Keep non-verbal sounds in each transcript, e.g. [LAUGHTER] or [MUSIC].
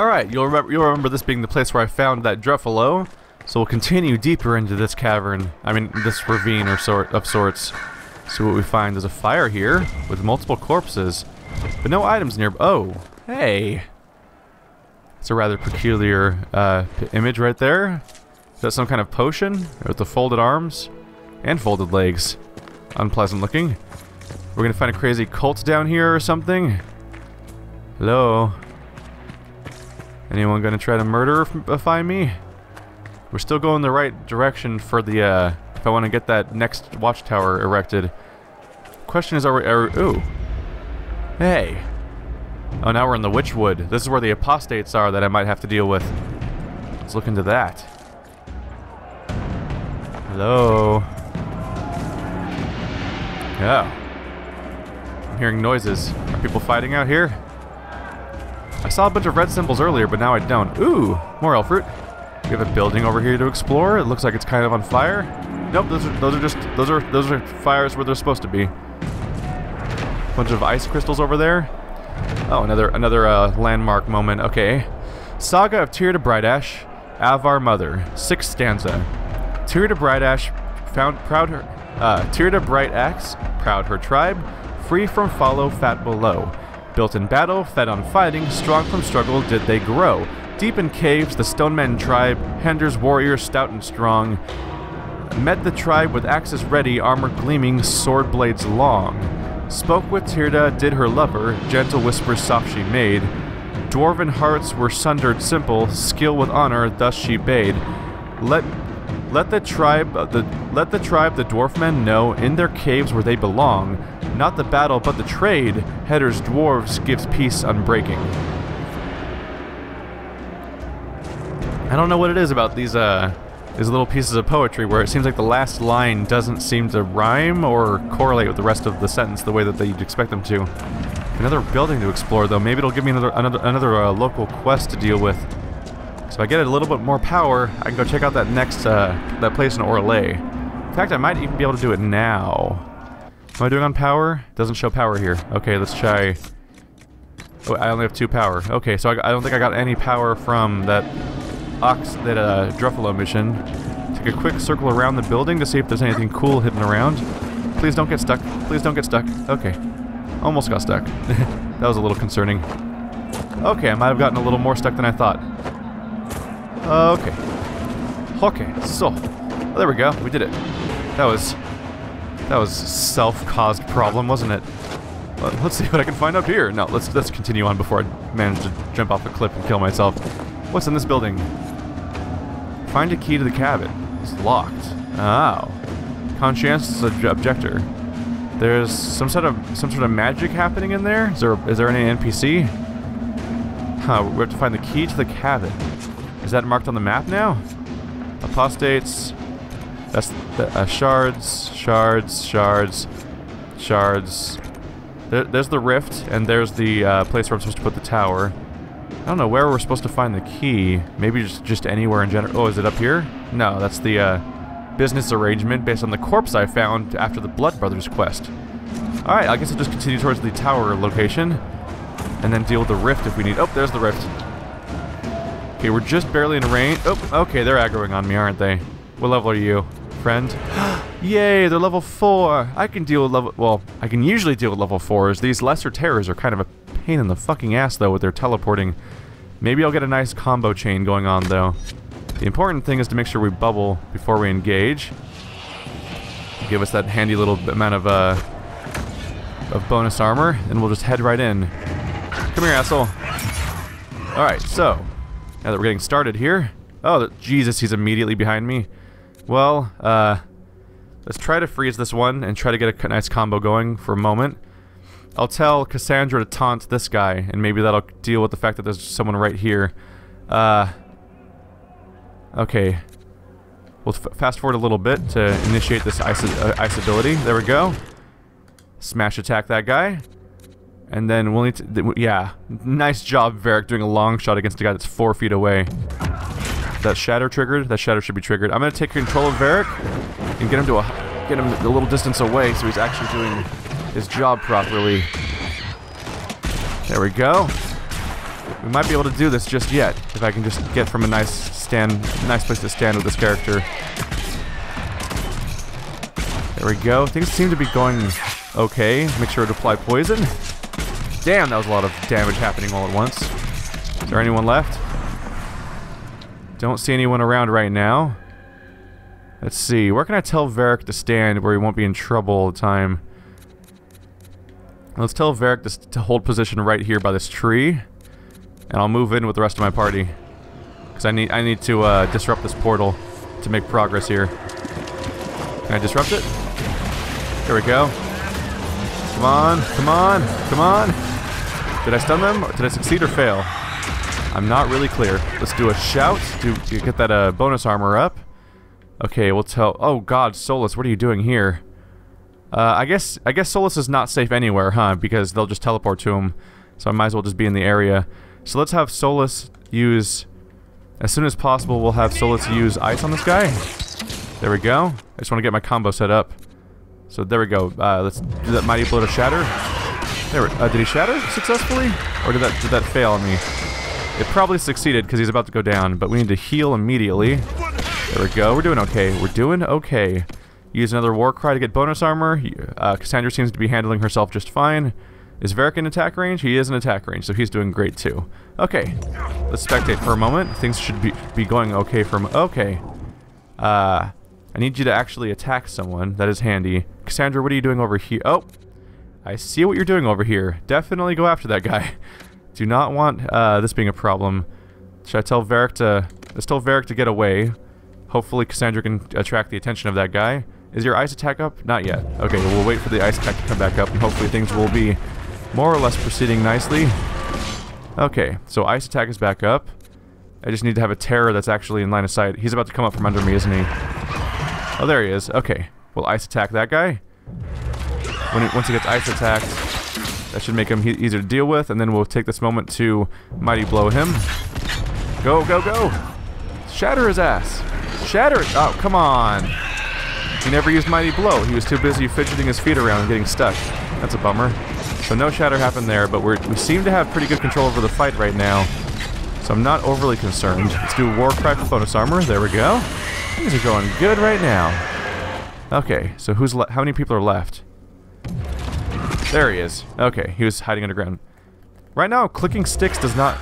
Alright, you'll, remember, you'll remember this being the place where I found that Druffalo, so we'll continue deeper into this cavern, I mean this ravine or sort of sorts. See what we find. There's a fire here with multiple corpses, but no items near. Oh, hey. It's a rather peculiar uh, image right there. Is that some kind of potion with the folded arms and folded legs? Unpleasant looking. We're gonna find a crazy cult down here or something. Hello. Anyone gonna try to murderify me? We're still going the right direction for the, uh, if I want to get that next watchtower erected. Question is, are we, are, ooh. Hey. Oh, now we're in the Witchwood. This is where the apostates are that I might have to deal with. Let's look into that. Hello? Yeah. I'm hearing noises. Are people fighting out here? I saw a bunch of red symbols earlier, but now I don't. Ooh, more Elfroot. We have a building over here to explore. It looks like it's kind of on fire. Nope, those are those are just those are those are fires where they're supposed to be. Bunch of ice crystals over there. Oh, another another uh, landmark moment. Okay. Saga of Tirda Brightash, Avar Mother, sixth stanza. Tirda Brightash found proud her uh, Tirda Bright Axe, proud her tribe, free from follow fat below. Built in battle, fed on fighting, strong from struggle did they grow. Deep in caves, the Stonemen tribe, Hender's warriors stout and strong, met the tribe with axes ready, armor gleaming, sword blades long. Spoke with Tirda, did her lover, gentle whispers soft she made. Dwarven hearts were sundered simple, skill with honor, thus she bade. Let let the tribe the let the tribe the dwarfmen know in their caves where they belong. Not the battle, but the trade. Headers dwarves gives peace unbreaking. I don't know what it is about these uh these little pieces of poetry where it seems like the last line doesn't seem to rhyme or correlate with the rest of the sentence the way that you'd expect them to. Another building to explore though. Maybe it'll give me another another another uh, local quest to deal with. So if I get a little bit more power, I can go check out that next uh, that place in Orlais. In fact, I might even be able to do it now. Am I doing on power? Doesn't show power here. Okay, let's try. Oh, I only have two power. Okay, so I, I don't think I got any power from that Ox, that uh, Druffalo mission. Take a quick circle around the building to see if there's anything cool hidden around. Please don't get stuck. Please don't get stuck. Okay. Almost got stuck. [LAUGHS] that was a little concerning. Okay, I might have gotten a little more stuck than I thought. Okay. Okay, so. Oh, there we go. We did it. That was... That was self-caused problem, wasn't it? Let's see what I can find up here. No, let's let's continue on before I manage to jump off a cliff and kill myself. What's in this building? Find a key to the cabin. It's locked. Oh. Conscientious objector. There's some sort of some sort of magic happening in there. Is there is there any NPC? Huh. We have to find the key to the cabin. Is that marked on the map now? Apostates. That's the, uh, shards, shards, shards, shards. There, there's the rift, and there's the uh, place where I'm supposed to put the tower. I don't know where we're supposed to find the key. Maybe just, just anywhere in general. Oh, is it up here? No, that's the uh, business arrangement based on the corpse I found after the Blood Brothers quest. Alright, I guess I'll just continue towards the tower location. And then deal with the rift if we need. Oh, there's the rift. Okay, we're just barely in range. Oh, okay, they're aggroing on me, aren't they? What level are you, friend? [GASPS] Yay, they're level 4! I can deal with level... Well, I can usually deal with level 4s. These lesser terrors are kind of a pain in the fucking ass, though, with their teleporting. Maybe I'll get a nice combo chain going on, though. The important thing is to make sure we bubble before we engage. Give us that handy little amount of, uh, of bonus armor, and we'll just head right in. Come here, asshole. Alright, so, now that we're getting started here... Oh, Jesus, he's immediately behind me. Well, uh, let's try to freeze this one and try to get a nice combo going for a moment. I'll tell Cassandra to taunt this guy, and maybe that'll deal with the fact that there's someone right here. Uh, okay. We'll fast forward a little bit to initiate this ice, uh, ice ability. There we go. Smash attack that guy. And then we'll need to... Yeah. Nice job, Varric, doing a long shot against a guy that's four feet away. That shatter triggered? That shatter should be triggered. I'm to take control of Varric and get him to a... Get him a little distance away so he's actually doing his job properly. There we go. we might be able to do this just yet, if I can just get from a nice stand, nice place to stand with this character. There we go. Things seem to be going okay. Make sure to apply poison. Damn, that was a lot of damage happening all at once. Is there anyone left? Don't see anyone around right now. Let's see. Where can I tell Varric to stand where he won't be in trouble all the time? Let's tell Varric to, to hold position right here by this tree. And I'll move in with the rest of my party. Because I need, I need to uh, disrupt this portal to make progress here. Can I disrupt it? There we go. Come on, come on, come on. Did I stun them? Did I succeed or fail? I'm not really clear. Let's do a shout to get that uh, bonus armor up. Okay, we'll tell... Oh god, Solas, what are you doing here? Uh, I guess I guess Solas is not safe anywhere, huh? Because they'll just teleport to him. So I might as well just be in the area. So let's have Solas use... As soon as possible, we'll have Solas use ice on this guy. There we go. I just want to get my combo set up. So there we go. Uh, let's do that Mighty Blow to Shatter. There. Uh, did he shatter successfully? Or did that did that fail on me? It probably succeeded because he's about to go down, but we need to heal immediately. There we go. We're doing okay. We're doing okay. Use another war cry to get bonus armor. Uh, Cassandra seems to be handling herself just fine. Is Varric in attack range? He is in attack range, so he's doing great too. Okay, let's spectate for a moment. Things should be, be going okay a Okay. Uh, I need you to actually attack someone. That is handy. Cassandra, what are you doing over here? Oh, I see what you're doing over here. Definitely go after that guy. [LAUGHS] Do not want uh, this being a problem. Should I tell Varric to... Let's tell Varric to get away. Hopefully Cassandra can attract the attention of that guy. Is your ice attack up? Not yet. Okay, we'll wait for the ice attack to come back up, and hopefully things will be more or less proceeding nicely. Okay, so ice attack is back up. I just need to have a terror that's actually in line of sight. He's about to come up from under me, isn't he? Oh, there he is. Okay, we'll ice attack that guy. When he, once he gets ice attacked, that should make him easier to deal with, and then we'll take this moment to mighty blow him. Go, go, go! Shatter his ass! Shatter it! Oh, come on! He never used Mighty Blow. He was too busy fidgeting his feet around and getting stuck. That's a bummer. So no shatter happened there, but we we seem to have pretty good control over the fight right now. So I'm not overly concerned. Let's do War Cry for bonus armor. There we go. Things are going good right now. Okay, so who's how many people are left? There he is. Okay, he was hiding underground. Right now, clicking sticks does not...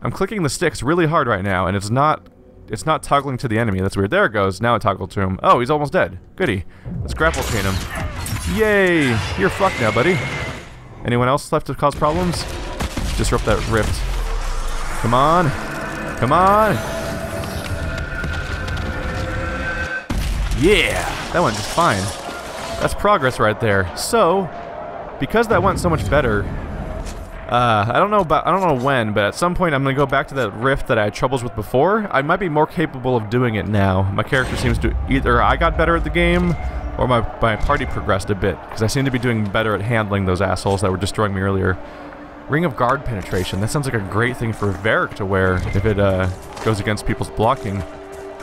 I'm clicking the sticks really hard right now, and it's not it's not toggling to the enemy. That's weird. There it goes. Now it toggled to him. Oh, he's almost dead. Goody. Let's grapple chain him. Yay! You're fucked now, buddy. Anyone else left to cause problems? Disrupt that rift. Come on. Come on. Yeah! That went just fine. That's progress right there. So, because that went so much better, uh, I don't know about, I don't know when, but at some point I'm gonna go back to that rift that I had troubles with before. I might be more capable of doing it now. My character seems to, either I got better at the game, or my, my party progressed a bit, because I seem to be doing better at handling those assholes that were destroying me earlier. Ring of Guard penetration, that sounds like a great thing for Varric to wear if it uh, goes against people's blocking.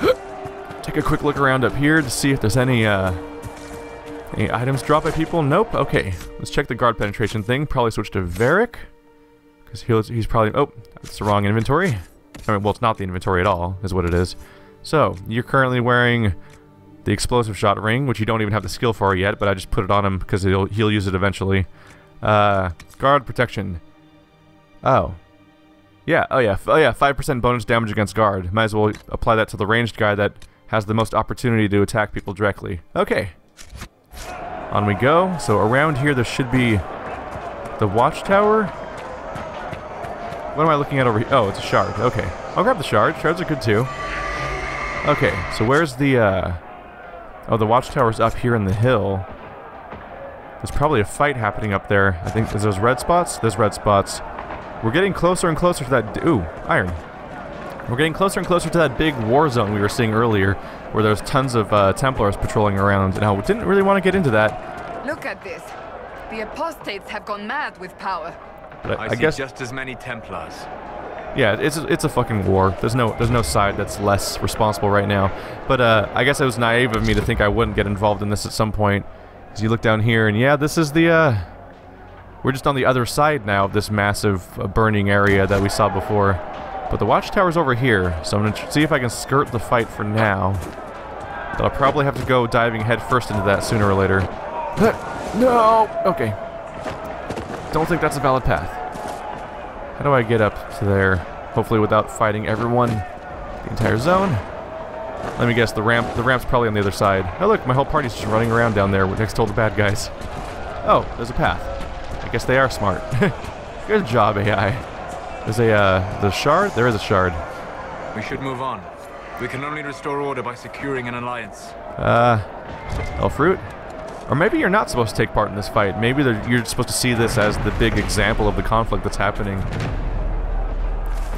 [GASPS] Take a quick look around up here to see if there's any uh, any items dropped by people? Nope. Okay. Let's check the guard penetration thing. Probably switch to Varric. Because he's he's probably... Oh, that's the wrong inventory. I mean, well, it's not the inventory at all, is what it is. So, you're currently wearing the explosive shot ring, which you don't even have the skill for yet, but I just put it on him because he'll, he'll use it eventually. Uh, guard protection. Oh. Yeah, oh yeah, oh yeah, 5% bonus damage against guard. Might as well apply that to the ranged guy that has the most opportunity to attack people directly. Okay. On we go. So around here there should be the watchtower. What am I looking at over here? Oh, it's a shard. Okay. I'll grab the shard. Shards are good too. Okay, so where's the, uh... Oh, the watchtower's up here in the hill. There's probably a fight happening up there. I think, is those red spots? There's red spots. We're getting closer and closer to that... Ooh, iron. We're getting closer and closer to that big war zone we were seeing earlier, where there's tons of uh, Templars patrolling around. Now, we didn't really want to get into that. Look at this. The apostates have gone mad with power. But I, I, I guess just as many Templars. Yeah, it's a, it's a fucking war. There's no there's no side that's less responsible right now. But uh, I guess it was naive of me to think I wouldn't get involved in this at some point. As you look down here, and yeah, this is the uh, We're just on the other side now of this massive uh, burning area that we saw before. But the watchtower's over here, so I'm going to see if I can skirt the fight for now. I'll probably have to go diving headfirst into that sooner or later. no! Okay. Don't think that's a valid path. How do I get up to there? Hopefully without fighting everyone. The entire zone. Let me guess, the ramp the ramp's probably on the other side. Oh look, my whole party's just running around down there next to all the bad guys. Oh, there's a path. I guess they are smart. [LAUGHS] Good job, AI. There's a, uh, the shard? There is a shard. We should move on. We can only restore order by securing an alliance. Uh, Elfroot? Or maybe you're not supposed to take part in this fight. Maybe you're supposed to see this as the big example of the conflict that's happening.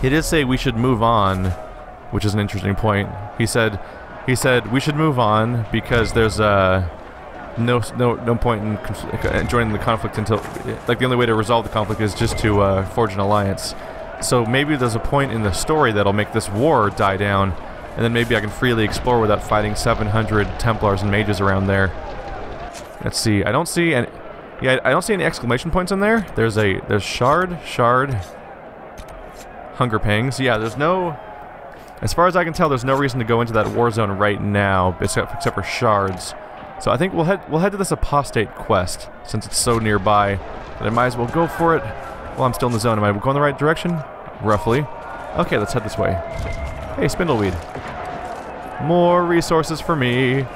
He did say we should move on, which is an interesting point. He said, he said we should move on because there's uh, no no no point in uh, joining the conflict until like the only way to resolve the conflict is just to uh, forge an alliance. So maybe there's a point in the story that'll make this war die down, and then maybe I can freely explore without fighting 700 Templars and mages around there. Let's see. I don't see any. Yeah, I don't see any exclamation points in there. There's a there's shard, shard, hunger pangs. Yeah, there's no. As far as I can tell, there's no reason to go into that war zone right now, except except for shards. So I think we'll head we'll head to this apostate quest since it's so nearby that I might as well go for it while I'm still in the zone. Am I going the right direction? Roughly. Okay, let's head this way. Hey, Spindleweed. More resources for me.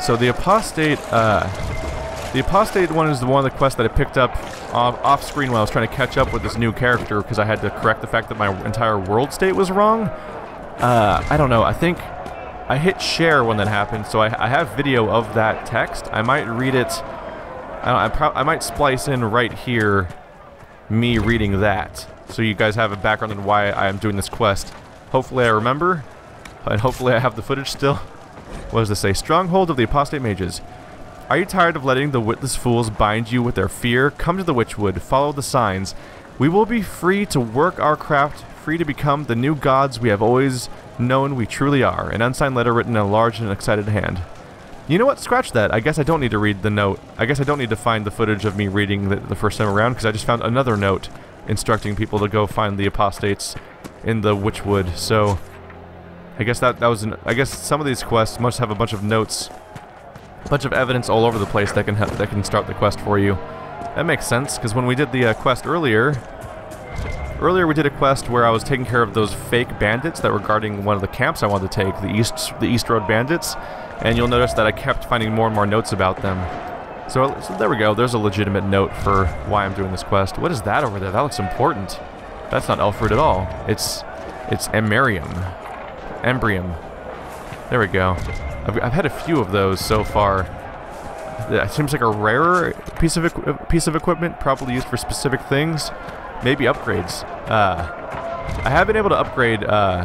So the apostate, uh, the apostate one is the one of the quests that I picked up off, off screen while I was trying to catch up with this new character because I had to correct the fact that my entire world state was wrong. Uh, I don't know. I think I hit share when that happened, so I, I have video of that text. I might read it. I, I, I might splice in right here me reading that, so you guys have a background on why I am doing this quest. Hopefully I remember, and hopefully I have the footage still. What does this say? Stronghold of the Apostate Mages. Are you tired of letting the witless fools bind you with their fear? Come to the Witchwood, follow the signs. We will be free to work our craft, free to become the new gods we have always known we truly are. An unsigned letter written in a large and excited hand. You know what? Scratch that. I guess I don't need to read the note. I guess I don't need to find the footage of me reading the, the first time around because I just found another note instructing people to go find the apostates in the Witchwood. So I guess that that was an, I guess some of these quests must have a bunch of notes, a bunch of evidence all over the place that can that can start the quest for you. That makes sense because when we did the uh, quest earlier, Earlier we did a quest where I was taking care of those fake bandits that were guarding one of the camps I wanted to take, the East the East Road bandits, and you'll notice that I kept finding more and more notes about them. So, so there we go, there's a legitimate note for why I'm doing this quest. What is that over there? That looks important. That's not Elfroot at all. It's it's Emerium. Embrium. There we go. I've, I've had a few of those so far. It seems like a rarer piece of piece of equipment, probably used for specific things maybe upgrades. Uh, I have been able to upgrade, uh,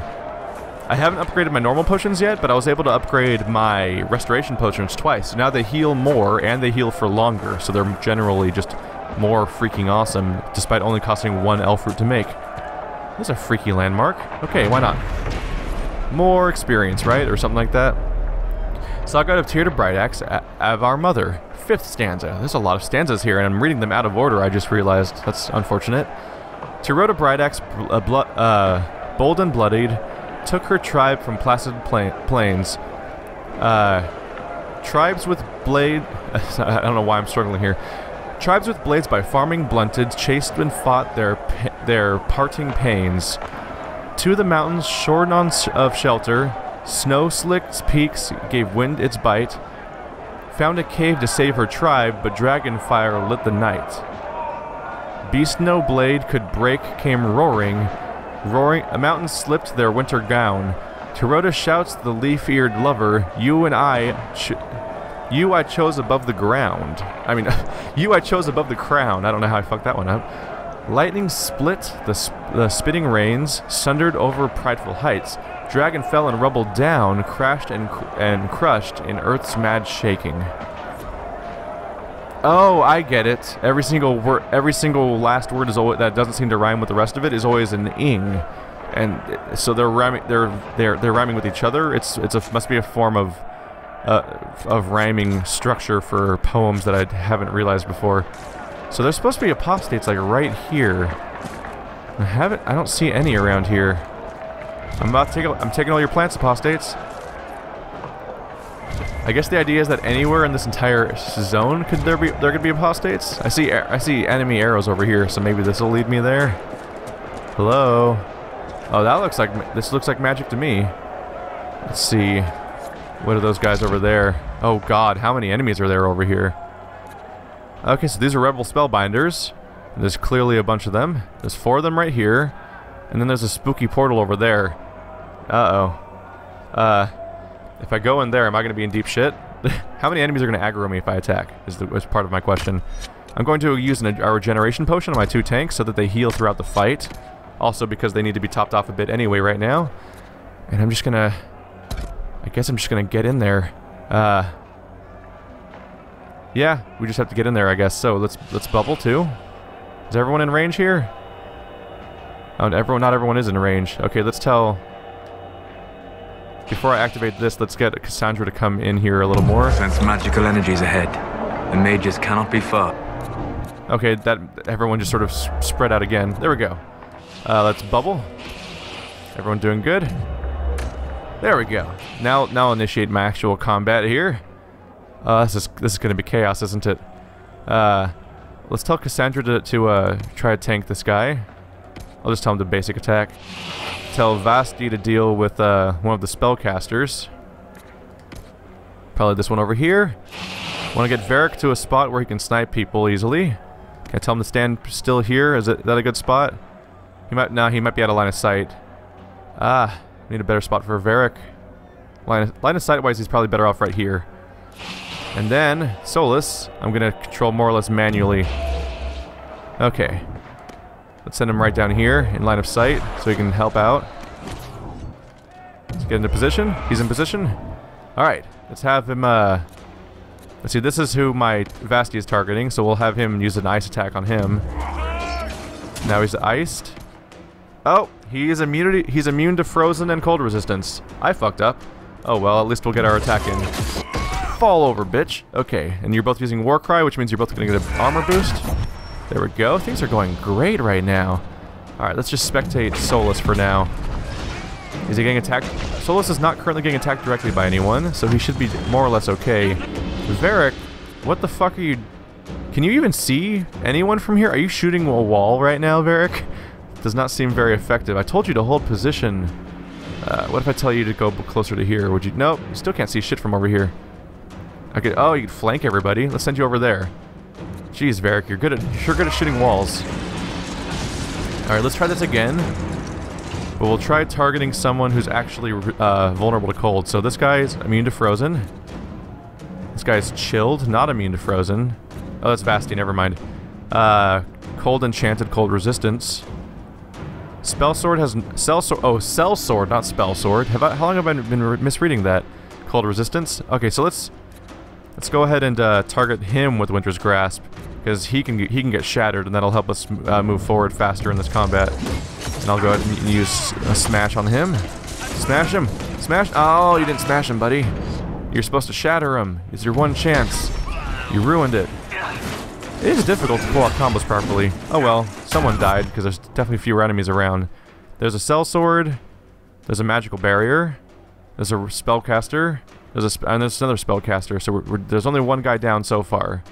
I haven't upgraded my normal potions yet, but I was able to upgrade my restoration potions twice. Now they heal more, and they heal for longer, so they're generally just more freaking awesome, despite only costing one elf root to make. There's a freaky landmark. Okay, why not? More experience, right? Or something like that. Saga of Tear to Brightaxe, our Mother. Fifth stanza. There's a lot of stanzas here, and I'm reading them out of order, I just realized. That's unfortunate. Tirota Brightaxe, uh, uh, bold and bloodied, took her tribe from placid pla plains. Uh, tribes with blade... [LAUGHS] I don't know why I'm struggling here. Tribes with blades by farming blunted, chased and fought their their parting pains. To the mountains shorn on of shelter, Snow-slicked peaks gave wind its bite. Found a cave to save her tribe, but dragonfire lit the night. Beast no blade could break came roaring. Roaring, a mountain slipped their winter gown. Tirota shouts the leaf-eared lover, you and I, you I chose above the ground. I mean, [LAUGHS] you I chose above the crown. I don't know how I fucked that one up. Lightning split the, sp the spitting rains, sundered over prideful heights. Dragon fell and rubbled down, crashed and, and crushed in Earth's mad shaking. Oh, I get it. Every single word, every single last word is always, that doesn't seem to rhyme with the rest of it is always an ing, and so they're rhyming. They're they're they're rhyming with each other. It's it's a must be a form of uh, of rhyming structure for poems that I haven't realized before. So there's supposed to be apostates like right here. I haven't. I don't see any around here. I'm about to take. A, I'm taking all your plants, apostates. I guess the idea is that anywhere in this entire zone could there be there could be apostates. I see I see enemy arrows over here, so maybe this will lead me there. Hello. Oh, that looks like this looks like magic to me. Let's see. What are those guys over there? Oh God, how many enemies are there over here? Okay, so these are rebel spellbinders. There's clearly a bunch of them. There's four of them right here, and then there's a spooky portal over there. Uh oh. Uh. If I go in there, am I going to be in deep shit? [LAUGHS] How many enemies are going to aggro me if I attack, is, the, is part of my question. I'm going to use an, a regeneration potion on my two tanks so that they heal throughout the fight. Also because they need to be topped off a bit anyway right now. And I'm just going to... I guess I'm just going to get in there. Uh... Yeah, we just have to get in there, I guess. So let's let's bubble too. Is everyone in range here? Oh, everyone, not everyone is in range. Okay, let's tell before I activate this, let's get Cassandra to come in here a little more. Sense magical energies ahead. The mages cannot be far. Okay, that everyone just sort of spread out again. There we go. Uh, let's bubble. Everyone doing good? There we go. Now, now I'll initiate my actual combat here. Uh, this is this is gonna be chaos, isn't it? Uh, let's tell Cassandra to, to uh, try to tank this guy. I'll just tell him to basic attack tell Vasti to deal with uh, one of the spellcasters. Probably this one over here. Want to get Varric to a spot where he can snipe people easily. Can I tell him to stand still here? Is it that a good spot? He might now. He might be out of line of sight. Ah, need a better spot for Varric. Line of, line of sight wise, he's probably better off right here. And then Solas, I'm gonna control more or less manually. Okay, Let's send him right down here in line of sight so he can help out. Let's get into position. He's in position. Alright, let's have him, uh... Let's see, this is who my Vasti is targeting, so we'll have him use an ice attack on him. Now he's iced. Oh, he's immunity he's immune to frozen and cold resistance. I fucked up. Oh well, at least we'll get our attack in. Fall over, bitch. Okay, and you're both using Warcry, which means you're both gonna get an armor boost. There we go. Things are going great right now. Alright, let's just spectate Solas for now. Is he getting attacked? Solas is not currently getting attacked directly by anyone, so he should be more or less okay. Varric, what the fuck are you... Can you even see anyone from here? Are you shooting a wall right now, Varric? Does not seem very effective. I told you to hold position. Uh, what if I tell you to go closer to here? Would you... Nope, you still can't see shit from over here. Okay, oh, you can flank everybody. Let's send you over there. Jeez, Varric, you're good at you're good at shooting walls. Alright, let's try this again. But we'll try targeting someone who's actually uh, vulnerable to cold. So this guy's immune to frozen. This guy's chilled, not immune to frozen. Oh, that's Vasti, never mind. Uh, cold enchanted, cold resistance. Spell sword has sellsword. Oh, sellsword, not spell sword. I, how long have I been misreading that? Cold resistance. Okay, so let's let's go ahead and uh, target him with Winter's Grasp because he can he can get shattered, and that'll help us uh, move forward faster in this combat. And I'll go ahead and use a smash on him. Smash him! Smash! Oh, you didn't smash him, buddy. You're supposed to shatter him. It's your one chance. You ruined it. It is difficult to pull off combos properly. Oh well, someone died because there's definitely fewer enemies around. There's a sellsword. There's a magical barrier. There's a spellcaster. There's a and there's another spellcaster. So we're, we're, there's only one guy down so far.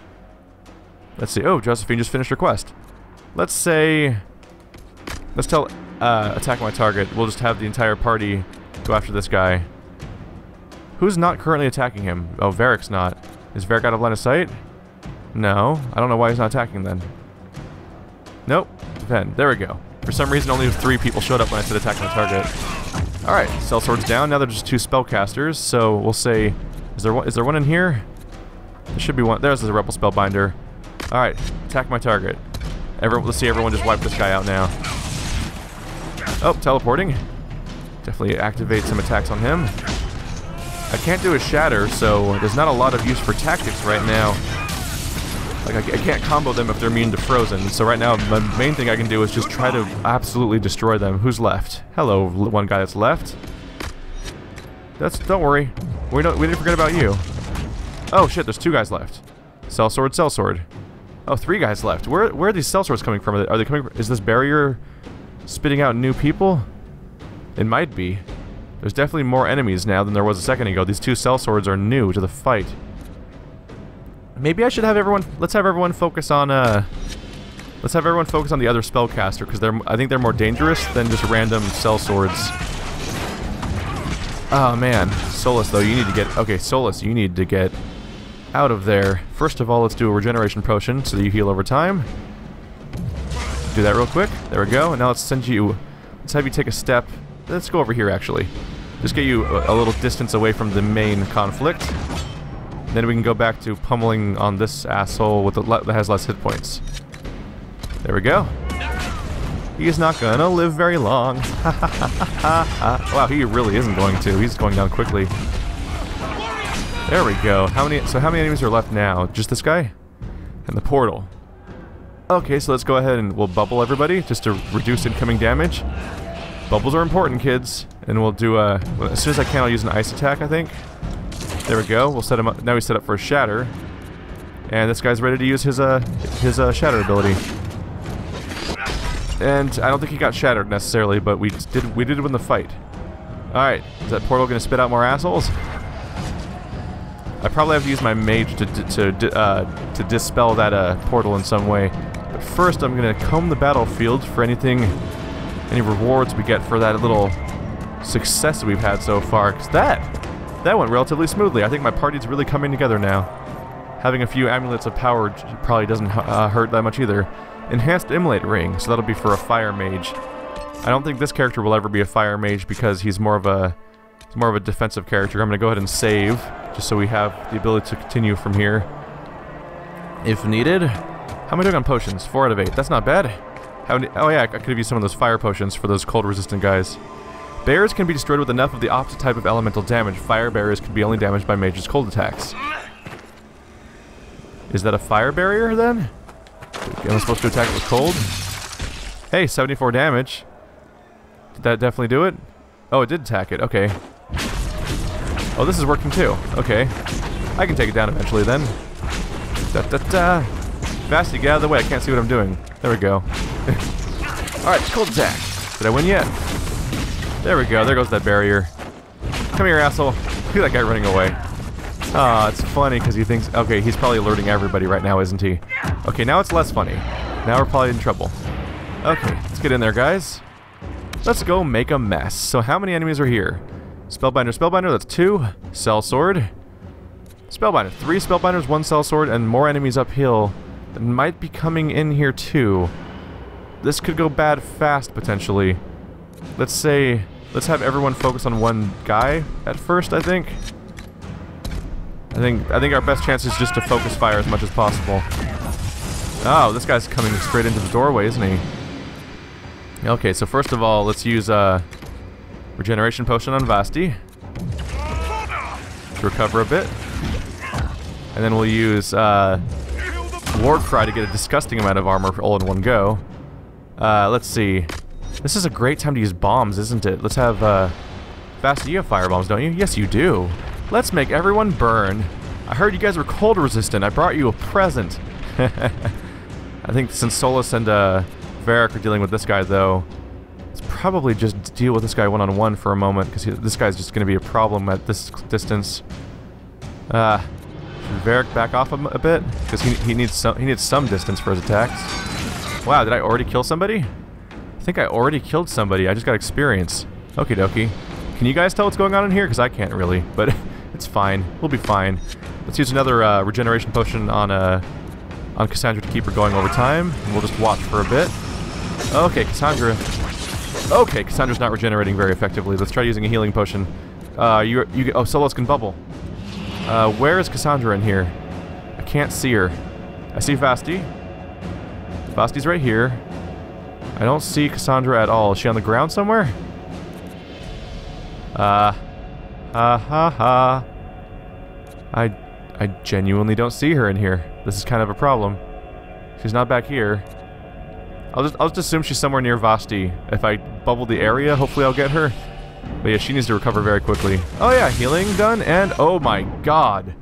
Let's see. Oh, Josephine just finished her quest. Let's say... Let's tell... Uh, attack my target. We'll just have the entire party go after this guy. Who's not currently attacking him? Oh, Varric's not. Is Varric out of line of sight? No. I don't know why he's not attacking then. Nope. Defend. There we go. For some reason, only three people showed up when I said attack my target. Alright, sellswords down. Now there's just two spellcasters, so we'll say... Is there one, is there one in here? There should be one. There's the Rebel Spellbinder. Alright, attack my target. Everyone, let's see everyone just wipe this guy out now. Oh, teleporting. Definitely activate some attacks on him. I can't do a shatter, so there's not a lot of use for tactics right now. Like, I, I, can't combo them if they're immune to frozen, so right now, the main thing I can do is just try to absolutely destroy them. Who's left? Hello, one guy that's left. That's don't worry. We don't we didn't forget about you. Oh shit, there's two guys left. Sellsword, cell sword. Oh, three guys left. Where where are these sellswords coming from? Are they coming? Is this barrier spitting out new people? It might be. There's definitely more enemies now than there was a second ago. These two sellswords are new to the fight. Maybe I should have everyone. Let's have everyone focus on. Uh, let's have everyone focus on the other spellcaster because they're. I think they're more dangerous than just random sellswords. Oh man, Solas though, you need to get. Okay, Solas, you need to get out of there. First of all, let's do a regeneration potion so that you heal over time. Do that real quick. There we go. And now let's send you... Let's have you take a step. Let's go over here, actually. Just get you a, a little distance away from the main conflict. Then we can go back to pummeling on this asshole with that has less hit points. There we go. He's not gonna live very long. [LAUGHS] wow, he really isn't going to. He's going down quickly. There we go. How many? So how many enemies are left now? Just this guy? And the portal. Okay, so let's go ahead and we'll bubble everybody just to reduce incoming damage. Bubbles are important, kids. And we'll do a... As soon as I can, I'll use an ice attack, I think. There we go. We'll set him up. Now we set up for a shatter. And this guy's ready to use his, uh, his, uh, shatter ability. And I don't think he got shattered necessarily, but we did we did win the fight. Alright, is that portal gonna spit out more assholes? I probably have to use my mage to to uh, to dispel that uh, portal in some way. But first, I'm gonna comb the battlefield for anything, any rewards we get for that little success that we've had so far. Cause that that went relatively smoothly. I think my party's really coming together now. Having a few amulets of power probably doesn't uh, hurt that much either. Enhanced Immolate Ring, so that'll be for a Fire Mage. I don't think this character will ever be a Fire Mage because he's more of a more of a defensive character. I'm going to go ahead and save, just so we have the ability to continue from here. If needed. How am I doing on potions? 4 out of 8. That's not bad. How oh yeah, I could have used some of those fire potions for those cold resistant guys. Barriers can be destroyed with enough of the opposite type of elemental damage. Fire barriers can be only damaged by mage's cold attacks. Is that a fire barrier then? Am I supposed to attack it with cold? Hey, 74 damage. Did that definitely do it? Oh, it did attack it. Okay. Oh, this is working too. Okay. I can take it down eventually then. Da da da. Vasty, get out of the way. I can't see what I'm doing. There we go. [LAUGHS] Alright, cold attack. Did I win yet? There we go. There goes that barrier. Come here, asshole. Look at that guy running away. Ah, oh, it's funny because he thinks... Okay, he's probably alerting everybody right now, isn't he? Okay, now it's less funny. Now we're probably in trouble. Okay, let's get in there, guys. Let's go make a mess. So how many enemies are here? Spellbinder, Spellbinder, that's two. Sellsword. Spellbinder, three Spellbinders, one Sellsword, and more enemies uphill that might be coming in here too. This could go bad fast, potentially. Let's say... Let's have everyone focus on one guy at first, I think. I think I think our best chance is just to focus fire as much as possible. Oh, this guy's coming straight into the doorway, isn't he? Okay, so first of all, let's use uh, regeneration potion on Vasti to recover a bit, and then we'll use uh, War Cry to get a disgusting amount of armor all in one go. Uh, let's see. This is a great time to use bombs, isn't it? Let's have uh, Vasti. You have fire bombs, don't you? Yes, you do. Let's make everyone burn. I heard you guys were cold resistant. I brought you a present. [LAUGHS] I think since Solas and uh, Varric are dealing with this guy, though, let's probably just deal with this guy one-on-one -on -one for a moment, because this guy's just going to be a problem at this distance. Uh, should Varric back off a, a bit? Because he, he, he needs some distance for his attacks. Wow, did I already kill somebody? I think I already killed somebody. I just got experience. Okie dokie. Can you guys tell what's going on in here? Because I can't really, but... [LAUGHS] It's fine. We'll be fine. Let's use another uh, regeneration potion on uh, on Cassandra to keep her going over time. We'll just watch for a bit. Okay, Cassandra. Okay, Cassandra's not regenerating very effectively. Let's try using a healing potion. Uh, you, you, oh, Solas can bubble. Uh, where is Cassandra in here? I can't see her. I see Vasti. Vasti's right here. I don't see Cassandra at all. Is she on the ground somewhere? Uh, ha ha ha. I, I genuinely don't see her in here. This is kind of a problem. She's not back here. I'll just, I'll just assume she's somewhere near Vasti. If I bubble the area, hopefully I'll get her. But yeah, she needs to recover very quickly. Oh yeah, healing done, and oh my god.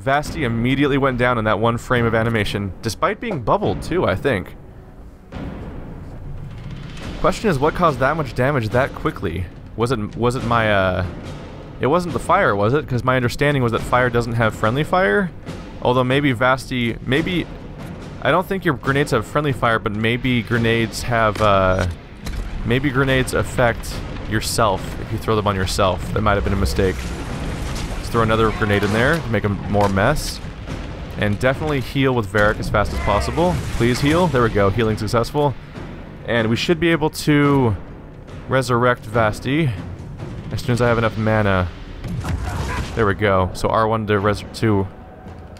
Vasti immediately went down in that one frame of animation, despite being bubbled too, I think. Question is, what caused that much damage that quickly? Was it was it my uh? It wasn't the fire, was it? Because my understanding was that fire doesn't have friendly fire. Although maybe Vasti, maybe I don't think your grenades have friendly fire, but maybe grenades have uh, maybe grenades affect yourself if you throw them on yourself. That might have been a mistake. Let's throw another grenade in there to make a more mess. And definitely heal with Varric as fast as possible. Please heal. There we go. Healing successful. And we should be able to resurrect Vasti as soon as I have enough mana. There we go. So R1 to res to.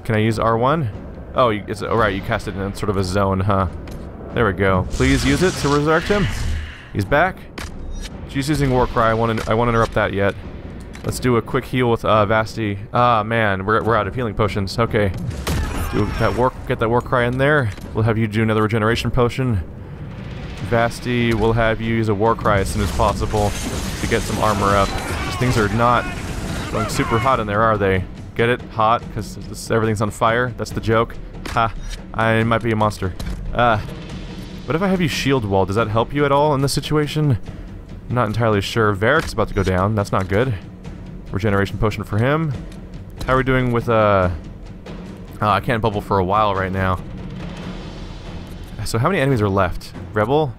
Can I use R1? Oh, it's alright. You cast it in sort of a zone, huh? There we go. Please use it to resurrect him. He's back. She's using Warcry. I want I won't interrupt that yet. Let's do a quick heal with uh, Vasti. Ah, man, we're, we're out of healing potions. Okay. Do that war, get that Warcry in there. We'll have you do another regeneration potion. Vasti will have you use a Warcry as soon as possible to get some armor up. Things are not going super hot in there, are they? Get it? Hot? Because everything's on fire? That's the joke? Ha. I might be a monster. Uh, what if I have you shield wall? Does that help you at all in this situation? I'm not entirely sure. Varric's about to go down. That's not good. Regeneration potion for him. How are we doing with, uh... Oh, I can't bubble for a while right now. So how many enemies are left? Rebel?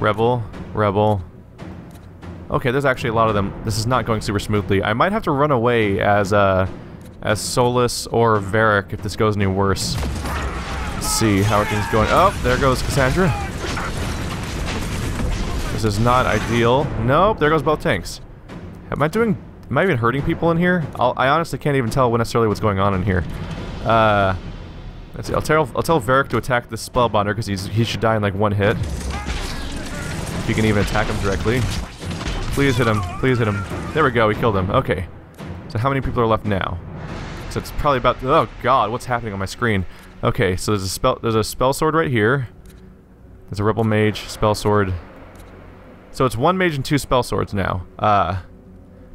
Rebel? Rebel? Okay, there's actually a lot of them. This is not going super smoothly. I might have to run away as, uh... As Solas or Varric if this goes any worse. Let's see how are things going. Oh, there goes Cassandra. This is not ideal. Nope, there goes both tanks. Am I doing... Am I even hurting people in here? I'll, i honestly can't even tell necessarily what's going on in here. Uh... Let's see, I'll tell, I'll tell Varric to attack this Spellbinder because he's he should die in like one hit. If he can even attack him directly. Please hit him. Please hit him. There we go, we killed him. Okay. So how many people are left now? So it's probably about... Oh god, what's happening on my screen? Okay, so there's a spell there's a spell sword right here. There's a rebel mage, spell sword, so it's one mage and two spell swords now. Uh,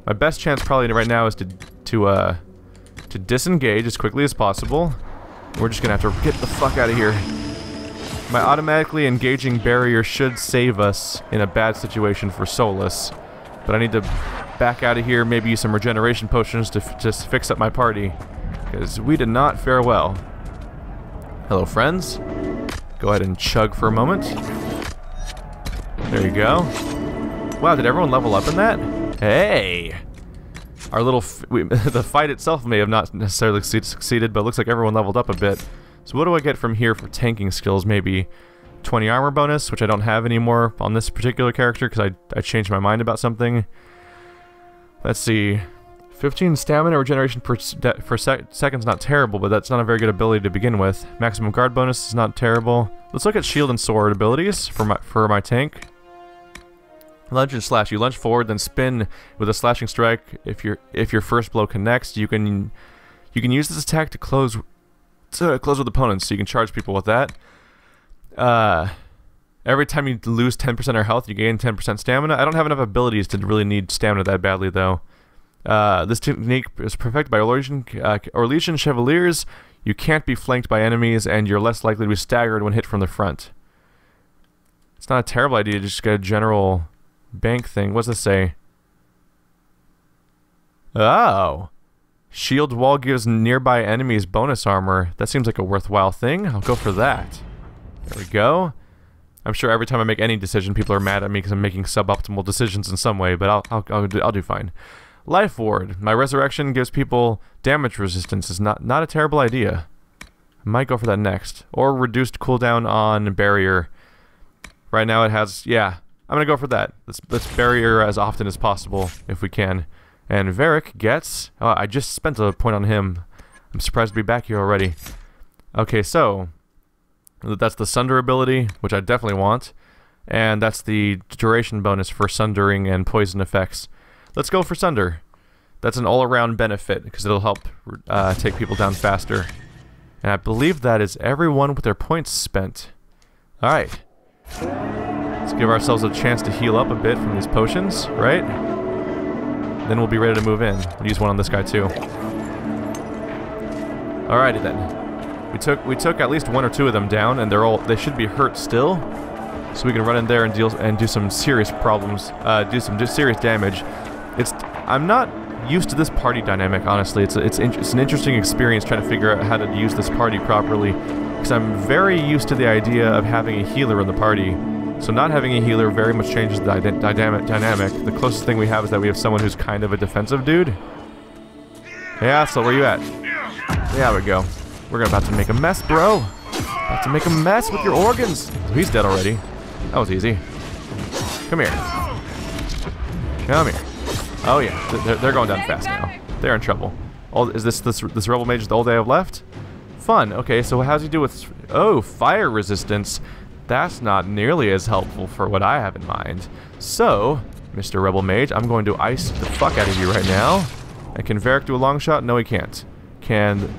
my best chance probably right now is to to uh to disengage as quickly as possible. We're just gonna have to get the fuck out of here. My automatically engaging barrier should save us in a bad situation for Solas. but I need to back out of here. Maybe use some regeneration potions to just fix up my party, because we did not fare well. Hello, friends. Go ahead and chug for a moment. There you go. Wow, did everyone level up in that? Hey! Our little... We, [LAUGHS] the fight itself may have not necessarily succeeded, but looks like everyone leveled up a bit. So what do I get from here for tanking skills? Maybe 20 armor bonus, which I don't have anymore on this particular character because I, I changed my mind about something. Let's see. 15 stamina regeneration per, for sec second's not terrible, but that's not a very good ability to begin with. Maximum guard bonus is not terrible. Let's look at shield and sword abilities for my for my tank. Lunge and slash. You lunge forward, then spin with a slashing strike. If your if your first blow connects, you can you can use this attack to close to close with opponents. So you can charge people with that. Uh, every time you lose 10% of health, you gain 10% stamina. I don't have enough abilities to really need stamina that badly, though. Uh, this technique is perfected by Orlesian, uh, Orlesian Chevaliers. You can't be flanked by enemies, and you're less likely to be staggered when hit from the front. It's not a terrible idea to just get a general bank thing. What's this say? Oh. Shield wall gives nearby enemies bonus armor. That seems like a worthwhile thing. I'll go for that. There we go. I'm sure every time I make any decision, people are mad at me because I'm making suboptimal decisions in some way, but I'll, I'll, I'll, do, I'll do fine. Life Ward. My resurrection gives people damage resistance. is not, not a terrible idea. I might go for that next. Or reduced cooldown on barrier. Right now it has, yeah, I'm gonna go for that. Let's let's bury her as often as possible if we can. And Varric gets. Oh, I just spent a point on him. I'm surprised to be back here already. Okay, so that's the Sunder ability, which I definitely want, and that's the duration bonus for Sundering and poison effects. Let's go for Sunder. That's an all-around benefit because it'll help uh, take people down faster. And I believe that is everyone with their points spent. All right. Let's give ourselves a chance to heal up a bit from these potions, right? then we'll be ready to move in. We'll use one on this guy too. Alrighty then. We took we took at least one or two of them down, and they're all they should be hurt still. So we can run in there and deal and do some serious problems, uh, do some serious damage. It's I'm not used to this party dynamic, honestly. It's a, it's it's an interesting experience trying to figure out how to use this party properly, because I'm very used to the idea of having a healer in the party. So not having a healer very much changes the dynamic. Dynamic. The closest thing we have is that we have someone who's kind of a defensive dude. Yeah, so where you at? There we go. We're about to make a mess, bro. About to make a mess with your organs. Oh, he's dead already. That was easy. Come here. Come here. Oh yeah, they're, they're going down fast now. They're in trouble. Is this this this rebel mage the all they have left? Fun. Okay, so how's he do with? Oh, fire resistance. That's not nearly as helpful for what I have in mind. So, Mr. Rebel Mage, I'm going to ice the fuck out of you right now. And can Varric do a long shot? No, he can't. Can...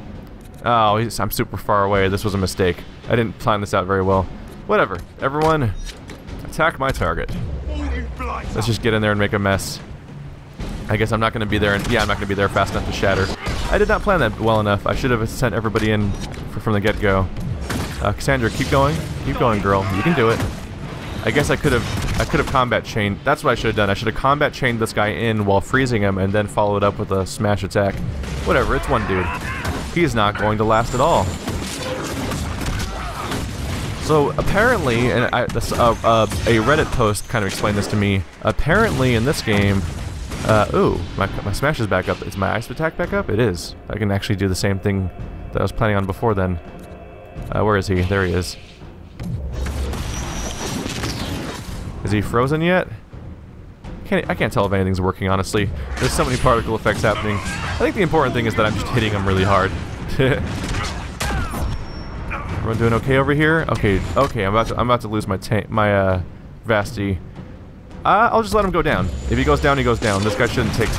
Oh, I'm super far away. This was a mistake. I didn't plan this out very well. Whatever. Everyone, attack my target. Let's just get in there and make a mess. I guess I'm not going to be there, and yeah, I'm not going to be there fast enough to shatter. I did not plan that well enough. I should have sent everybody in from the get-go. Uh, Cassandra, keep going. Keep going, girl. You can do it. I guess I could have I could have combat chained. That's what I should have done. I should have combat chained this guy in while freezing him and then followed up with a smash attack. Whatever, it's one dude. He's not going to last at all. So apparently, and I, this, uh, uh, a Reddit post kind of explained this to me. Apparently, in this game, uh, ooh, my, my smash is back up. Is my ice attack back up? It is. I can actually do the same thing that I was planning on before then. Uh, where is he? There he is. Is he frozen yet? Can't, I can't tell if anything's working, honestly. There's so many particle effects happening. I think the important thing is that I'm just hitting him really hard. [LAUGHS] Everyone doing okay over here? Okay, okay, I'm about to, I'm about to lose my my uh, Vasti. Uh, I'll just let him go down. If he goes down, he goes down. This guy shouldn't take...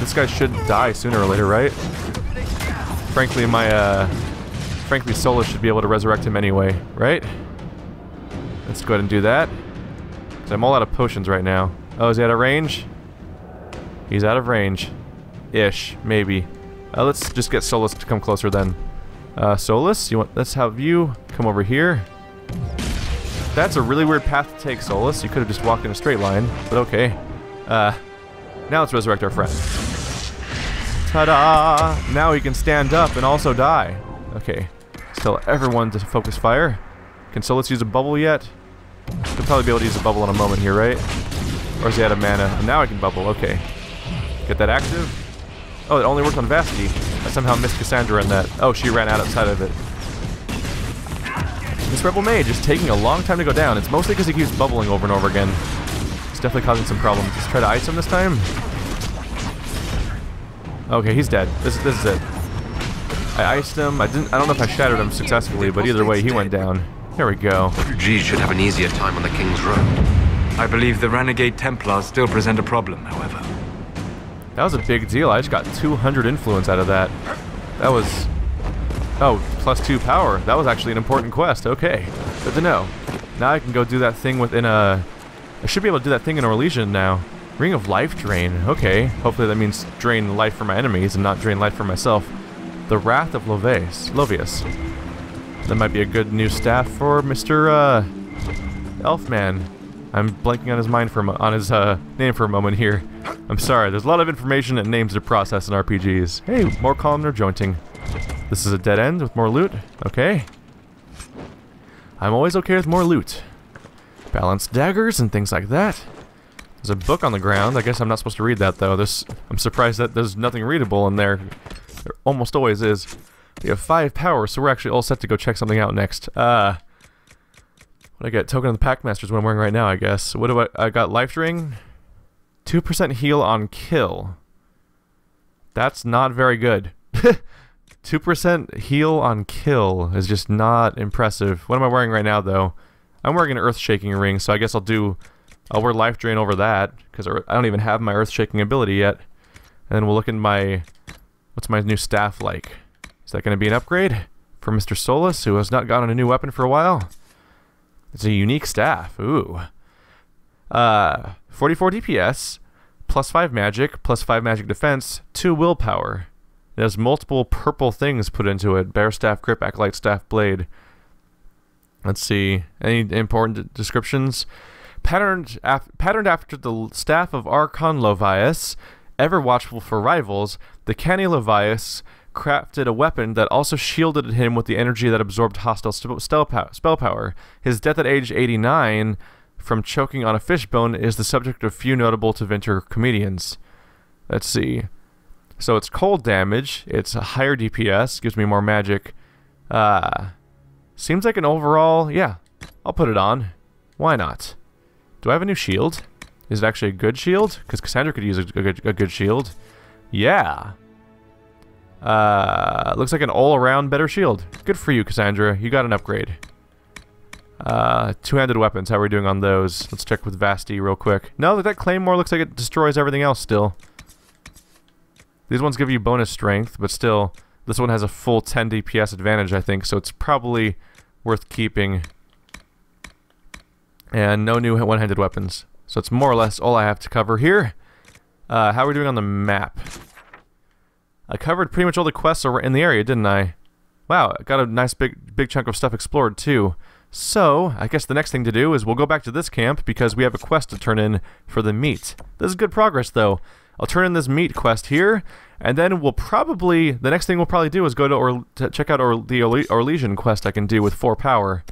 This guy should die sooner or later, right? Frankly, my, uh... Frankly, Solas should be able to resurrect him anyway, right? Let's go ahead and do that. Because I'm all out of potions right now. Oh, is he out of range? He's out of range. Ish, maybe. Uh, let's just get Solas to come closer then. Uh, Solas, you want? Let's have you come over here. That's a really weird path to take, Solas. You could have just walked in a straight line, but okay. Uh, now let's resurrect our friend. Ta-da! Now he can stand up and also die. Okay. Let's tell everyone to focus fire. Can Solas use a bubble yet? He'll probably be able to use a bubble in a moment here, right? Or is he out of mana? Now I can bubble, okay. Get that active. Oh, it only worked on Vasti. I somehow missed Cassandra in that. Oh, she ran out outside of it. This Rebel Mage is taking a long time to go down. It's mostly because he keeps bubbling over and over again. It's definitely causing some problems. Let's try to ice him this time. Okay, he's dead. This, this is it. I iced him. I didn't. I don't know if I shattered him successfully, but either way, he went down. There we go. Refugees should have an easier time on the King's Road. I believe the Renegade Templars still present a problem, however. That was a big deal. I just got 200 influence out of that. That was Oh, plus two power. That was actually an important quest. Okay, good to know. Now I can go do that thing within a... I should be able to do that thing in Orlesian now. Ring of Life Drain. Okay, hopefully that means drain life from my enemies and not drain life for myself. The Wrath of Loves. Lovius. That might be a good new staff for Mr. Uh, Elfman. I'm blanking on his mind for on his uh, name for a moment here. I'm sorry. There's a lot of information and names to process in RPGs. Hey, more columnar jointing. This is a dead end with more loot. Okay. I'm always okay with more loot. Balanced daggers and things like that. There's a book on the ground. I guess I'm not supposed to read that, though. This, I'm surprised that there's nothing readable in there. There almost always is. We have five power, so we're actually all set to go check something out next. Uh, what do I get? Token of the Packmaster is what I'm wearing right now, I guess. What do I... I got Life Ring. 2% heal on kill. That's not very good. [LAUGHS] 2% heal on kill is just not impressive. What am I wearing right now, though? I'm wearing an Earth-Shaking ring, so I guess I'll do... I'll wear Life Drain over that, because I don't even have my Earth-Shaking ability yet. And then we'll look in my... What's my new staff like? That going to be an upgrade? For Mr. Solas, who has not gotten a new weapon for a while? It's a unique staff. Ooh. Uh, 44 DPS, plus 5 magic, plus 5 magic defense, 2 willpower. It has multiple purple things put into it. Bear staff grip, acolyte staff blade. Let's see. Any important descriptions? Patterned, af patterned after the staff of Archon Lovias, ever watchful for rivals, the Canny Lovias crafted a weapon that also shielded him with the energy that absorbed hostile spell power. His death at age 89 from choking on a fishbone is the subject of few notable Tevinter comedians. Let's see. So it's cold damage, it's a higher DPS, gives me more magic. Uh, seems like an overall, yeah, I'll put it on. Why not? Do I have a new shield? Is it actually a good shield? Because Cassandra could use a, a, a good shield. Yeah. Uh, looks like an all-around better shield. Good for you, Cassandra. You got an upgrade. Uh, two-handed weapons. How are we doing on those? Let's check with Vasti real quick. No, that claymore looks like it destroys everything else still. These ones give you bonus strength, but still, this one has a full 10 DPS advantage, I think, so it's probably worth keeping. And no new one-handed weapons. So it's more or less all I have to cover here. Uh, how are we doing on the map? I covered pretty much all the quests in the area, didn't I? Wow, got a nice big big chunk of stuff explored too. So, I guess the next thing to do is we'll go back to this camp because we have a quest to turn in for the meat. This is good progress though. I'll turn in this meat quest here, and then we'll probably, the next thing we'll probably do is go to, or, to check out or, the Orlesian quest I can do with 4 power.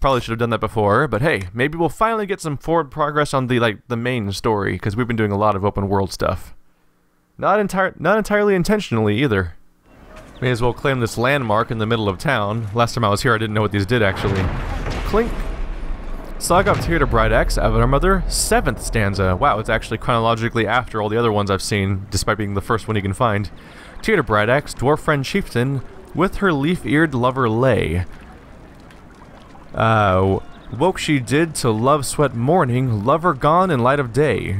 Probably should have done that before, but hey, maybe we'll finally get some forward progress on the, like, the main story, because we've been doing a lot of open world stuff. Not, entire, not entirely intentionally, either. May as well claim this landmark in the middle of town. Last time I was here I didn't know what these did, actually. Clink! Saga of to Bride X, Avatar Mother, 7th stanza. Wow, it's actually chronologically after all the other ones I've seen, despite being the first one you can find. Tear to Bride X, Dwarf Friend Chieftain, with her leaf-eared lover Lay. Uh, woke she did to love sweat morning, lover gone in light of day.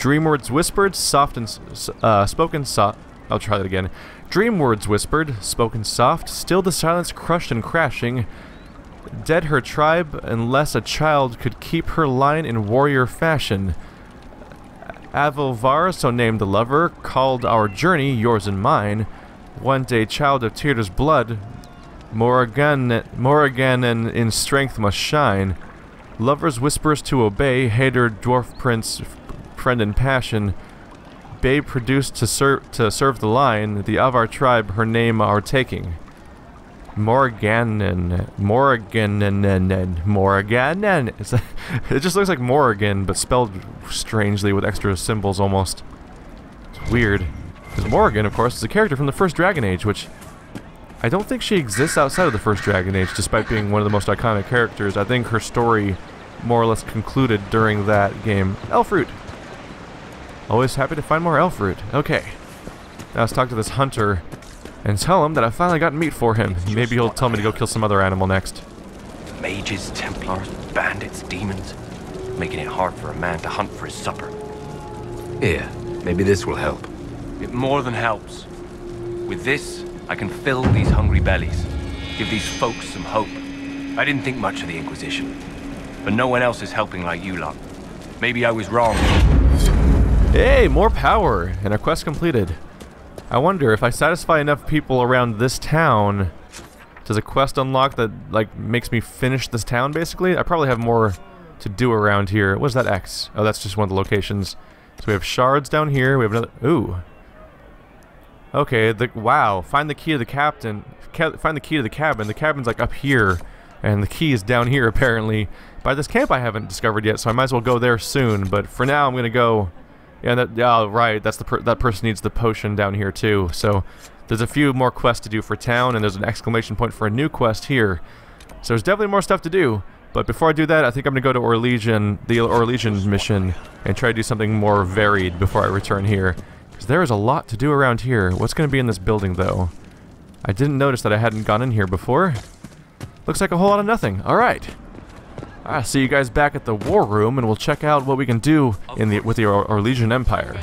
Dream words whispered, soft and uh, spoken soft. I'll try that again. Dream words whispered, spoken soft, still the silence crushed and crashing, Dead her tribe unless a child could keep her line in warrior fashion. Avilvar, so named the lover, called our journey yours and mine. One day child of Tyrda's blood, Morrigan, Morrigan and in strength must shine. Lovers whispers to obey, hater dwarf prince, friend and passion. Babe produced to serve to serve the line, the Avvar tribe her name are taking. Morganen. Morganen. Morganen. [LAUGHS] It just looks like Morrigan, but spelled strangely with extra symbols almost. It's weird. Because Morrigan, of course, is a character from the first Dragon Age, which I don't think she exists outside of the first Dragon Age, despite being one of the most iconic characters. I think her story more or less concluded during that game. Elfroot! Always happy to find more Elfroot. Okay. Now let's talk to this hunter and tell him that I finally got meat for him. Maybe he'll tell me to go kill some other animal next. Mages, Templars, bandits, demons, making it hard for a man to hunt for his supper. Here, maybe this will help. It more than helps. With this, I can fill these hungry bellies, give these folks some hope. I didn't think much of the Inquisition, but no one else is helping like you lot. Maybe I was wrong. Hey, more power, and a quest completed. I wonder if I satisfy enough people around this town, does a quest unlock that like makes me finish this town basically? I probably have more to do around here. What's that X? Oh, that's just one of the locations. So we have shards down here. We have another. Ooh. Okay. The wow. Find the key to the captain. Ca find the key to the cabin. The cabin's like up here, and the key is down here [LAUGHS] apparently. By this camp I haven't discovered yet, so I might as well go there soon. But for now, I'm gonna go yeah, that, yeah, right. That's the per that person needs the potion down here too. So there's a few more quests to do for town, and there's an exclamation point for a new quest here. So there's definitely more stuff to do. But before I do that, I think I'm gonna go to Orlesian, the Orlesian mission, and try to do something more varied before I return here. Because there is a lot to do around here. What's gonna be in this building though? I didn't notice that I hadn't gone in here before. Looks like a whole lot of nothing. All right. I'll see you guys back at the war room, and we'll check out what we can do in the with the Orlesian Empire.